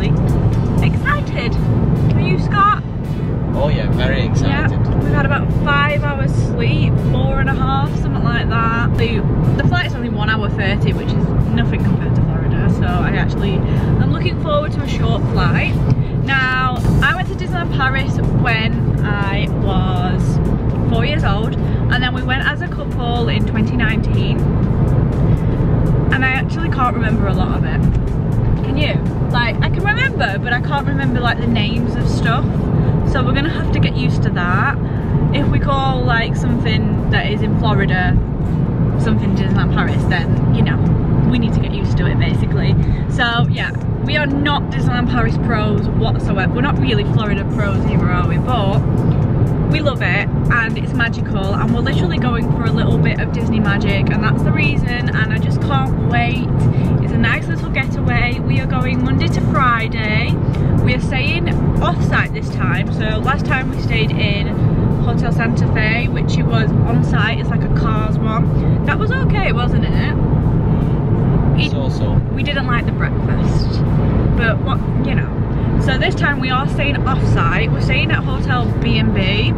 really, excited. Are you, Scott? Oh yeah, very excited. Yeah, we've had about five hours sleep, four and a half, something like that. The, the flight is only one hour 30, which is nothing compared to Florida. So I actually, I'm looking forward to a short flight. Now, I went to Disneyland Paris when I was four years old. And then we went as a couple in 2019. And I actually can't remember a lot of it. Remember, but I can't remember like the names of stuff. So we're gonna have to get used to that. If we call like something that is in Florida, something Disneyland Paris, then, you know, we need to get used to it basically. So yeah, we are not Disneyland Paris pros whatsoever. We're not really Florida pros either, are we? But we love it and it's magical and we're literally going for a little bit of Disney magic and that's the reason and I just can't wait. It's nice little getaway. We are going Monday to Friday. We are staying off-site this time. So last time we stayed in Hotel Santa Fe, which it was on site, it's like a cars one. That was okay, wasn't it? it So so. we didn't like the breakfast, but what, you know. So this time we are staying off-site. We're staying at Hotel B&B.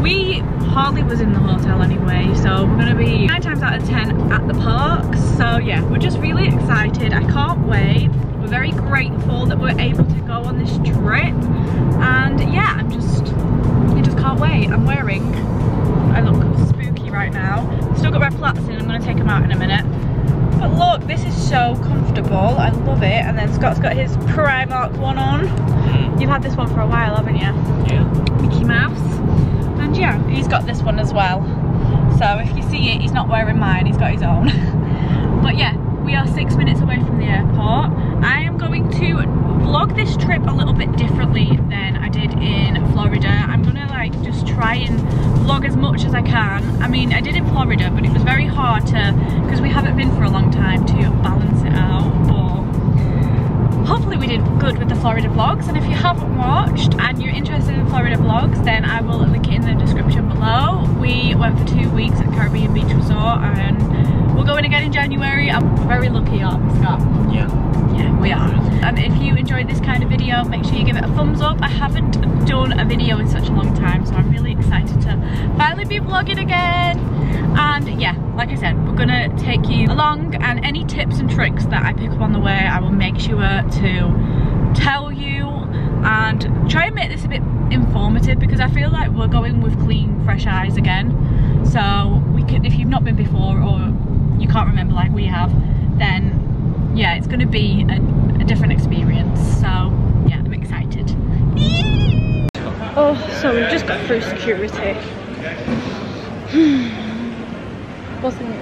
We hardly was in the hotel anyway, so we're gonna be nine times out of 10 at the park So yeah, we're just really excited. I can't wait. We're very grateful that we're able to go on this trip. And yeah, I'm just, I just can't wait. I'm wearing, I look spooky right now. Still got my flats in, I'm gonna take them out in a minute. But look, this is so comfortable. I love it. And then Scott's got his Primark one on. Mm. You've had this one for a while, haven't you? Yeah. Mickey Mouse. And yeah, he's got this one as well. So if you see it, he's not wearing mine, he's got his own. but yeah, we are six minutes away from the airport. I am going to vlog this trip a little bit differently than I did in Florida. I'm gonna like just try and vlog as much as I can. I mean, I did in Florida, but it was very hard to, because we haven't been for a long time, to balance it out. But hopefully we did good with the Florida vlogs. And if you haven't watched and you're interested in Florida vlogs, then I will link it in the description below. We went for two weeks at Caribbean Beach Resort and we're going again in January. I'm very lucky, aren't we, Scott? Yeah. And if you enjoyed this kind of video, make sure you give it a thumbs up. I haven't done a video in such a long time, so I'm really excited to finally be vlogging again. And yeah, like I said, we're gonna take you along and any tips and tricks that I pick up on the way, I will make sure to tell you and try and make this a bit informative because I feel like we're going with clean, fresh eyes again. So we can, if you've not been before or you can't remember like we have, then yeah, it's going to be a, a different experience. So yeah, I'm excited. Oh, so we've just got through security. wasn't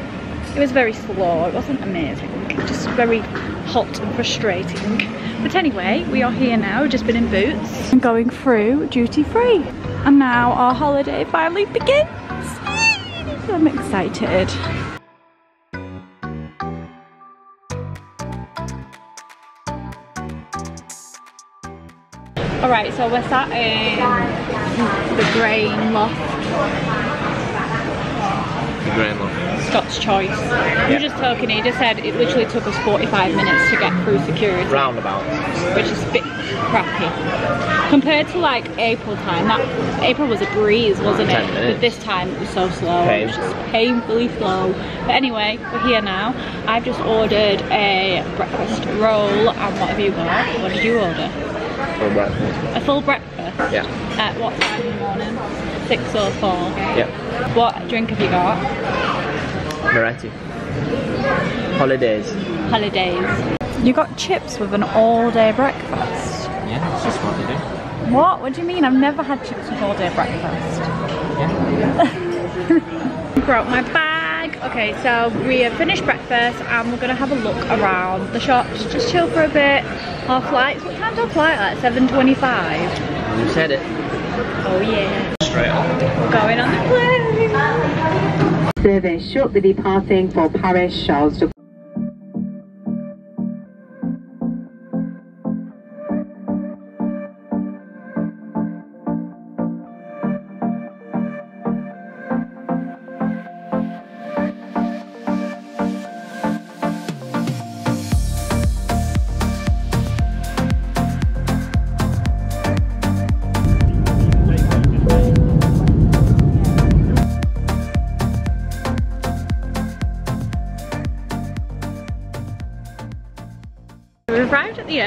it was very slow, it wasn't amazing, just very hot and frustrating. But anyway, we are here now, just been in Boots and going through duty free. And now our holiday finally begins. I'm excited. Alright, so we're sat in the grain loft, The Grand Loft. Scott's choice. We were just talking, he just said it literally took us 45 minutes to get through security. Roundabout. which is a bit crappy. Compared to like April time, that April was a breeze, wasn't it? Minutes. But this time it was so slow. It was just painfully slow. But anyway, we're here now. I've just ordered a breakfast roll, and what have you got? What did you order? For breakfast. A full breakfast. Yeah. At what time in the morning? Six or four. Yeah. What drink have you got? Moretti. Holidays. Holidays. You got chips with an all-day breakfast. Yeah, that's just what they do. What? What do you mean? I've never had chips with all-day breakfast. Yeah. Brought my bag. Okay, so we have finished breakfast and we're gonna have a look around the shops, just chill for a bit. Our flights, what time's our flight at? 7.25? You said it. Oh yeah. Straight on. Going on the plane. Service shortly departing for Paris Charles de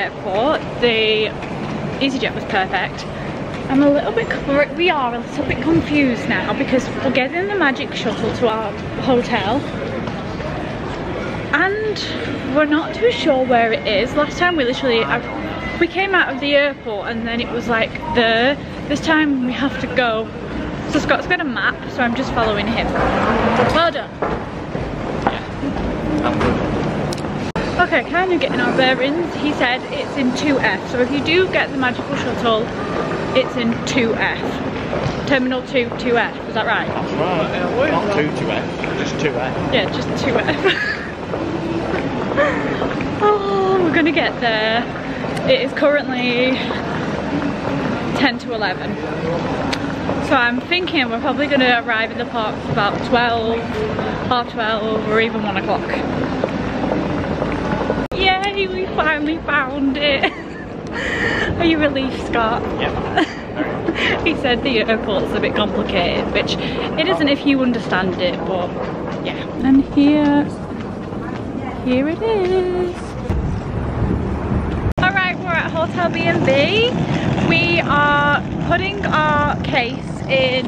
airport. The EasyJet was perfect. I'm a little bit, we are a little bit confused now because we're getting the magic shuttle to our hotel and we're not too sure where it is. Last time we literally, I, we came out of the airport and then it was like there. This time we have to go. So Scott's got a map, so I'm just following him. Well done. Yeah. I'm good. Okay, kind of getting our bearings. He said it's in 2F, so if you do get the magical shuttle, it's in 2F. Terminal 2, 2F, is that right? That's right. Not two to F, just two F. Yeah, just 2F. oh, we're gonna get there. It is currently 10 to 11. So I'm thinking we're probably gonna arrive in the park for about 12, half 12 or even 1 o'clock. Yay, we finally found it. Are you relieved, Scott? Yep. he said the airport's a bit complicated, which it isn't if you understand it, but yeah. And here, here it is. All right, we're at Hotel B&B. We are putting our case in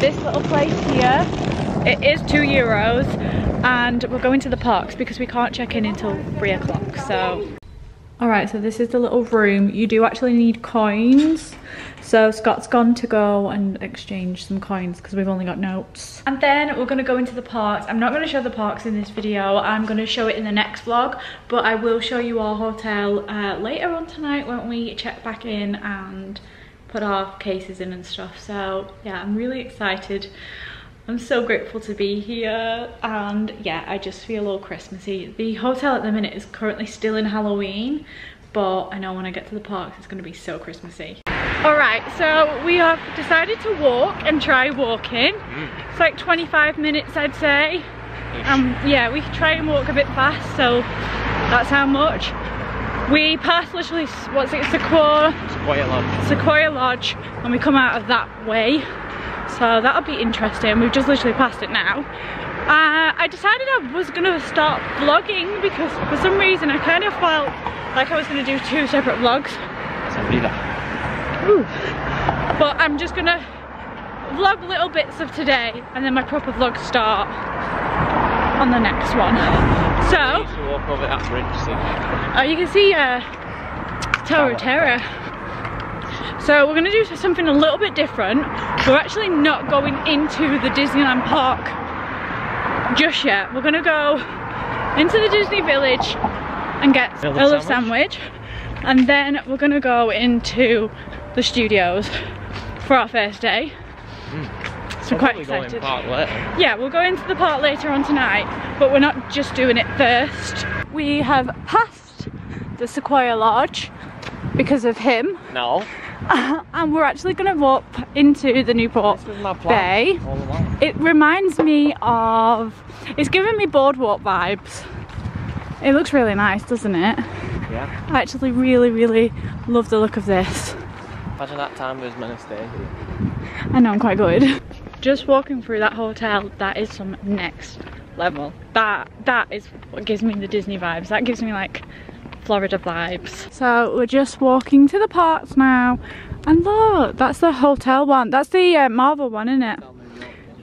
this little place here. It is two euros and we're going to the parks because we can't check in until three o'clock, so. All right, so this is the little room. You do actually need coins. So Scott's gone to go and exchange some coins because we've only got notes. And then we're gonna go into the parks. I'm not gonna show the parks in this video. I'm gonna show it in the next vlog, but I will show you our hotel uh, later on tonight when we check back in and put our cases in and stuff. So yeah, I'm really excited. I'm so grateful to be here and yeah, I just feel all Christmassy. The hotel at the minute is currently still in Halloween, but I know when I get to the parks it's gonna be so Christmassy. All right, so we have decided to walk and try walking. Mm. It's like 25 minutes, I'd say. Um, yeah, we try and walk a bit fast, so that's how much. We pass literally, what's it, Sequoia, Sequoia Lodge. Sequoia Lodge, and we come out of that way. So that'll be interesting. We've just literally passed it now. Uh, I decided I was gonna start vlogging because for some reason I kind of felt like I was gonna do two separate vlogs. Somebody that. Ooh. But I'm just gonna vlog little bits of today and then my proper vlog start on the next one. So, Used to walk over that bridge, see. uh, you can see uh, Tower of Terror. So we're gonna do something a little bit different. We're actually not going into the Disneyland park just yet. We're gonna go into the Disney Village and get Earl of Sandwich? sandwich. And then we're gonna go into the studios for our first day. So I'm quite excited. Yeah, we'll go into the park later on tonight, but we're not just doing it first. We have passed the Sequoia Lodge because of him, No. and we're actually going to walk into the Newport This was my Bay. It reminds me of, it's giving me boardwalk vibes. It looks really nice, doesn't it? Yeah. I actually really, really love the look of this. Imagine that time was meant to stay here. I know I'm quite good. Just walking through that hotel, that is some next level. That that is what gives me the Disney vibes. That gives me like Florida vibes. So we're just walking to the parks now. And look, that's the hotel one. That's the uh, Marvel one, isn't it?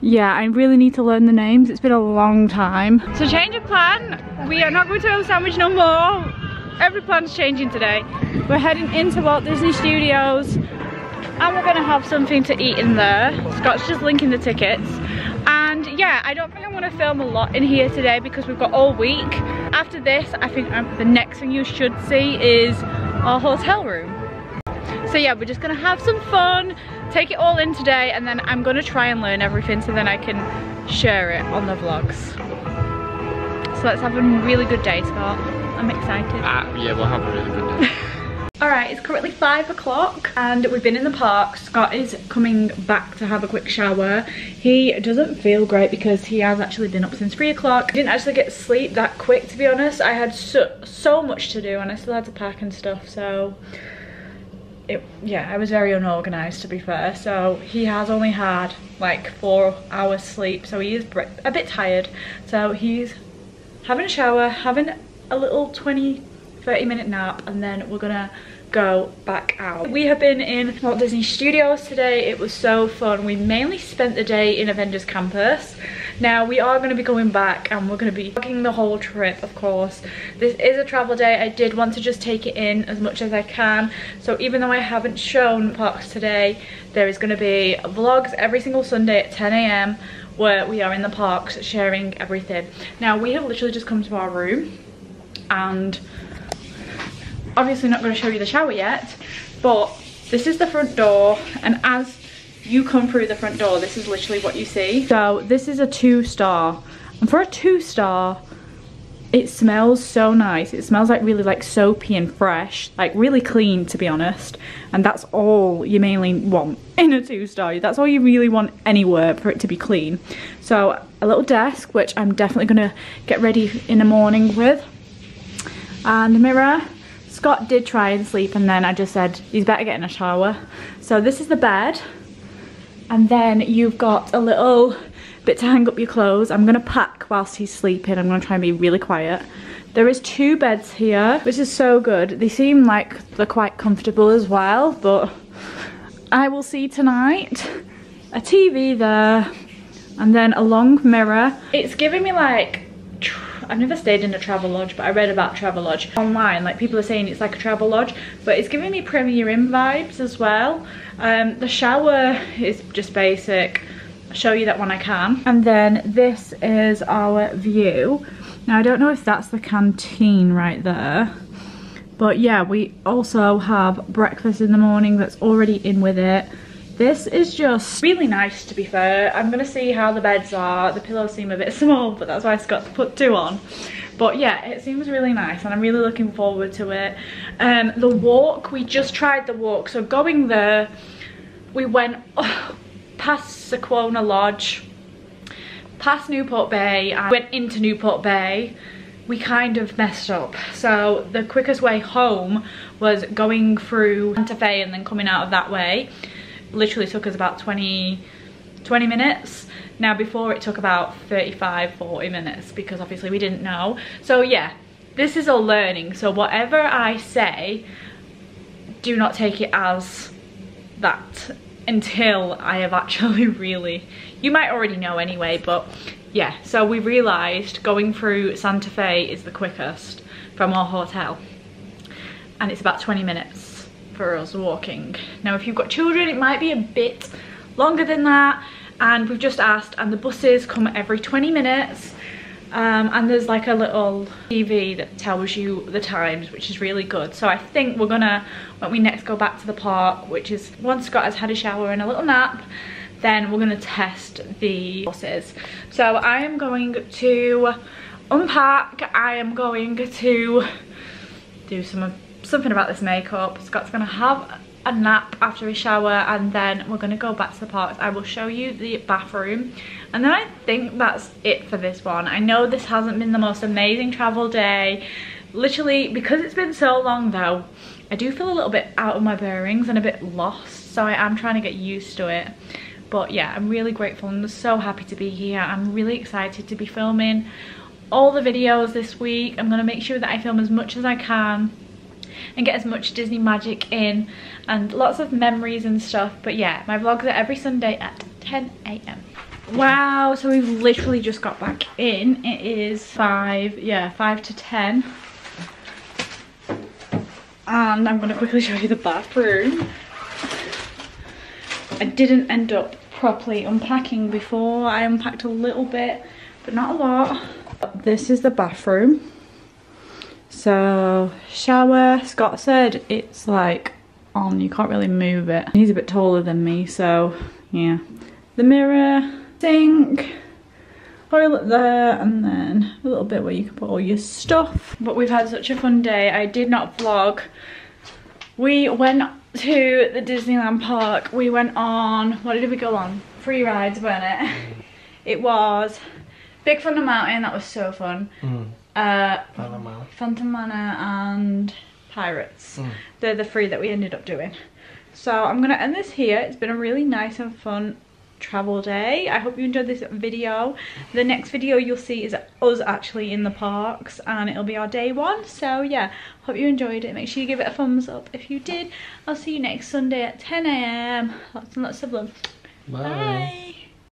Yeah, I really need to learn the names. It's been a long time. So change of plan. We are not going to have a sandwich no more. Every plan's changing today. We're heading into Walt Disney Studios and we're gonna have something to eat in there. Scott's just linking the tickets. And yeah, I don't think I'm gonna film a lot in here today because we've got all week. After this, I think um, the next thing you should see is our hotel room. So yeah, we're just gonna have some fun, take it all in today, and then I'm gonna try and learn everything so then I can share it on the vlogs. So let's have a really good day, Scott. I'm excited. Ah, yeah, we'll have a really good day. Alright, it's currently five o'clock and we've been in the park. Scott is coming back to have a quick shower. He doesn't feel great because he has actually been up since three o'clock. Didn't actually get sleep that quick to be honest. I had so, so much to do and I still had to pack and stuff so it, yeah, I was very unorganized to be fair. So he has only had like four hours sleep so he is a bit tired. So he's having a shower, having a little 20 30 minute nap and then we're gonna go back out. We have been in Walt Disney Studios today. It was so fun. We mainly spent the day in Avengers Campus. Now we are going to be going back and we're going to be vlogging the whole trip of course. This is a travel day. I did want to just take it in as much as I can. So even though I haven't shown parks today, there is going to be vlogs every single Sunday at 10 a.m. where we are in the parks sharing everything. Now we have literally just come to our room and obviously not going to show you the shower yet but this is the front door and as you come through the front door this is literally what you see. So this is a two star and for a two star it smells so nice. It smells like really like soapy and fresh like really clean to be honest and that's all you mainly want in a two star that's all you really want anywhere for it to be clean. So a little desk which i'm definitely going to get ready in the morning with and a mirror Scott did try and sleep and then I just said he's better getting a shower. So this is the bed and then you've got a little bit to hang up your clothes. I'm gonna pack whilst he's sleeping. I'm gonna try and be really quiet. There is two beds here, which is so good. They seem like they're quite comfortable as well, but I will see tonight. A TV there, and then a long mirror. It's giving me like I've never stayed in a travel lodge, but I read about travel lodge online. Like people are saying it's like a travel lodge, but it's giving me Premier Inn vibes as well. Um, the shower is just basic. I'll show you that when I can. And then this is our view. Now I don't know if that's the canteen right there. But yeah, we also have breakfast in the morning that's already in with it. This is just really nice to be fair. I'm gonna see how the beds are. The pillows seem a bit small, but that's why I got to put two on. But yeah, it seems really nice and I'm really looking forward to it. Um, the walk, we just tried the walk. So going there, we went oh, past Sequoia Lodge, past Newport Bay, and went into Newport Bay we kind of messed up. So the quickest way home was going through Santa Fe and then coming out of that way literally took us about 20, 20 minutes. Now before it took about 35, 40 minutes because obviously we didn't know. So yeah, this is a learning. So whatever I say, do not take it as that until I have actually really, you might already know anyway, but yeah. So we realized going through Santa Fe is the quickest from our hotel and it's about 20 minutes for us walking. Now if you've got children it might be a bit longer than that and we've just asked and the buses come every 20 minutes um, and there's like a little TV that tells you the times which is really good. So I think we're gonna when we next go back to the park which is once Scott has had a shower and a little nap then we're gonna test the buses. So I am going to unpack I am going to do some of something about this makeup. Scott's gonna have a nap after a shower and then we're gonna go back to the parks. I will show you the bathroom and then I think that's it for this one. I know this hasn't been the most amazing travel day. Literally, because it's been so long though, I do feel a little bit out of my bearings and a bit lost. So I am trying to get used to it. But yeah, I'm really grateful and so happy to be here. I'm really excited to be filming all the videos this week. I'm gonna make sure that I film as much as I can and get as much Disney magic in and lots of memories and stuff. But yeah, my vlogs are every Sunday at 10 a.m. Wow, so we've literally just got back in. It is five, yeah, five to 10. And I'm gonna quickly show you the bathroom. I didn't end up properly unpacking before. I unpacked a little bit, but not a lot. This is the bathroom. So shower, Scott said it's like on, you can't really move it. He's a bit taller than me, so yeah. The mirror, sink, toilet there, and then a little bit where you can put all your stuff. But we've had such a fun day. I did not vlog. We went to the Disneyland park. We went on, what did we go on? Free rides, weren't it? It was Big Thunder Mountain, that was so fun. Mm. Uh, Phantom Manor and Pirates. Mm. They're the three that we ended up doing. So I'm going to end this here. It's been a really nice and fun travel day. I hope you enjoyed this video. The next video you'll see is us actually in the parks and it'll be our day one. So yeah, hope you enjoyed it. Make sure you give it a thumbs up if you did. I'll see you next Sunday at 10am. Lots and lots of love. Bye.